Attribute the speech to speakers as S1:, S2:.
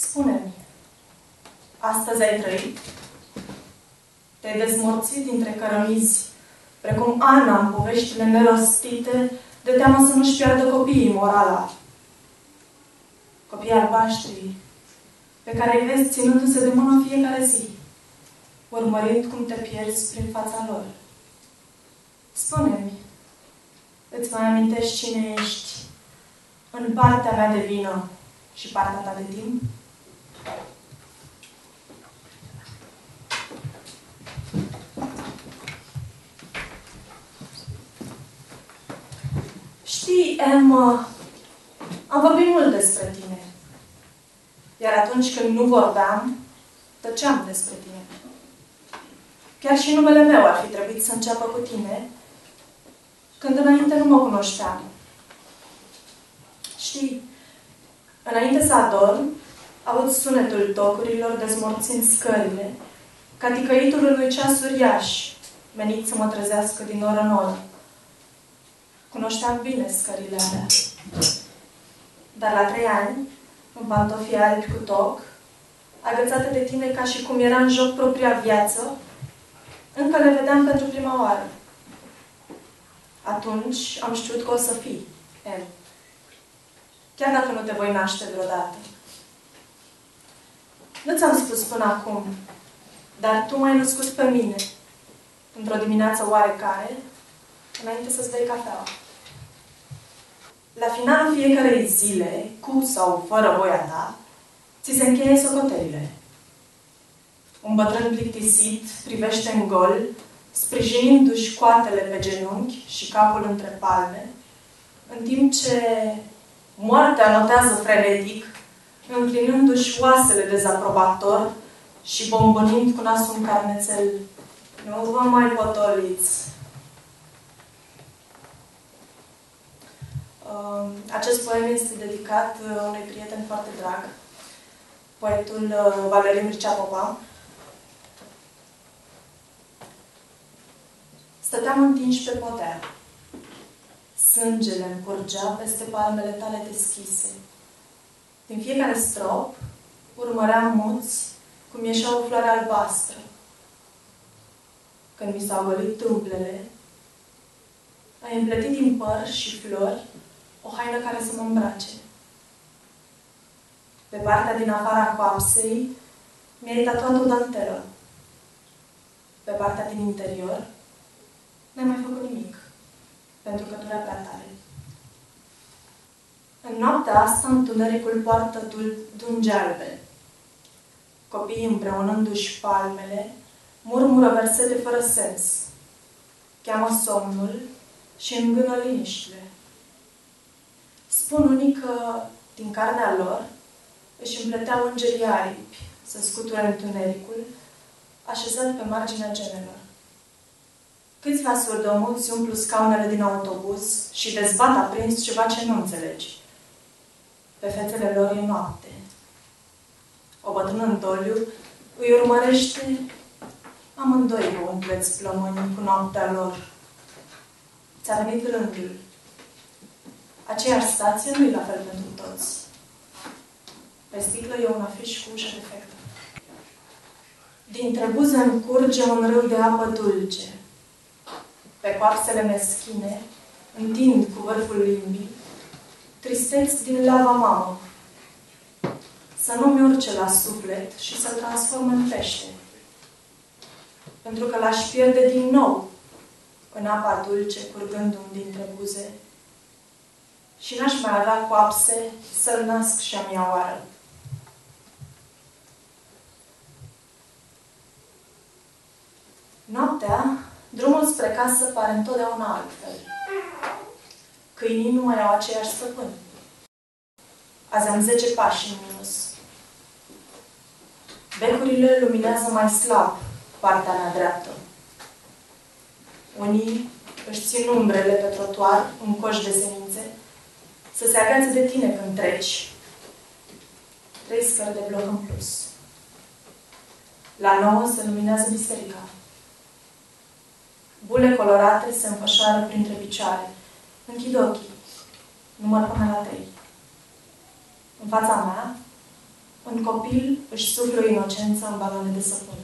S1: Spune-mi, astăzi ai trăit? Te-ai dezmorțit dintre cărămizi, precum Ana în poveștile nerostite, de teamă să nu-și piardă copiii morala. Copiii albaștri, pe care îi vezi ținându-se de mână fiecare zi, urmărind cum te pierzi prin fața lor. Spune-mi, îți mai amintești cine ești în partea mea de vină și partea ta de timp? Știi, Emma, am vorbit mult despre tine. Iar atunci când nu vorbeam, tăceam despre tine. Chiar și numele meu ar fi trebuit să înceapă cu tine, când înainte nu mă cunoșteam. Știi, înainte să adorm, aud sunetul tocurilor dezmorțind scările, ca ticăitul unui ceas uriaș, menit să mă trezească din oră în oră. Cunoșteam bine scările alea. Dar la trei ani, în pantofii albi cu toc, agățată de tine ca și cum era în joc propria viață, încă le vedeam pentru prima oară. Atunci am știut că o să fii, El. Chiar dacă nu te voi naște vreodată. Nu ți-am spus până acum, dar tu m-ai născut pe mine, într-o dimineață oarecare, înainte să-ți dai cafeaua. La finalul fiecarei zile, cu sau fără voia ta, ți se încheie socotelile. Un bătrân plictisit privește în gol, sprijinindu-și coatele pe genunchi și capul între palme, în timp ce moartea notează frenetic, înclinându-și oasele dezaprobator și bombănind cu nasul în carnețel. Nu vă mai potoliți. Acest poem este dedicat uh, unui prieten foarte drag, poetul uh, Valeriu Mircea Popa. Stăteam întinși pe podea. Sângele îmi curgea peste palmele tale deschise. Din fiecare strop urmăream muți cum ieșea o floare albastră. Când mi s-au gălit tâmplele, ai împletit din păr și flori o haină care să mă îmbrace. Pe partea din afara coapsei mi-ai tatuat o dantelă. Pe partea din interior n-ai mai făcut nimic, pentru că durea prea tare. În noaptea asta, întunericul poartă dungi albe. Copiii împreunându-și palmele, murmură versete fără sens. Cheamă somnul și îngână liniștile. Spun unii că din carnea lor își împleteau îngerii aripi să scuture întunericul, așezat pe marginea genelor. Câțiva surdomuți umplu scaunele din autobuz și dezbat aprins ceva ce nu înțelegi. Pe fețele lor e noapte. O bătrână în doliu îi urmărește amândoi vă umpleți plămâni cu noaptea lor. Ți-a venit rândul aceeași stație nu e la fel pentru toți. Pe sticlă e un afiș cu ușă defectă. Dintre buze îmi curge un râu de apă dulce. Pe coapsele meschine, întind cu vârful limbii, tristeți din lava mamă. Să nu-mi urce la suflet și să-l transform în pește. Pentru că l-aș pierde din nou în apa dulce curgându-mi dintre buze și n-aș mai avea coapse să-l nasc și-a mea oară. Noaptea, drumul spre casă pare întotdeauna altfel. Câinii nu mai au aceeași stăpân. Azi am 10 pași în minus. Becurile luminează mai slab partea mea dreaptă. Unii își țin umbrele pe trotuar, un coș de semințe, să se agațe de tine când treci. Trei scări de bloc în plus. La nouă se luminează biserica. Bule colorate se înfășoară printre picioare. Închid ochii. Număr până la trei. În fața mea, Un copil își suflă inocența în balone de săpun.